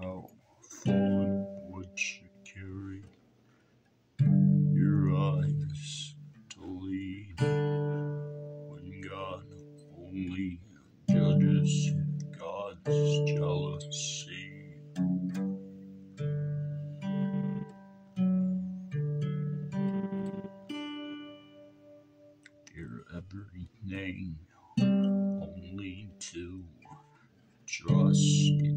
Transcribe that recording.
How fallen would you carry your eyes to lead when God only judges God's jealousy? Dear every name, only to trust in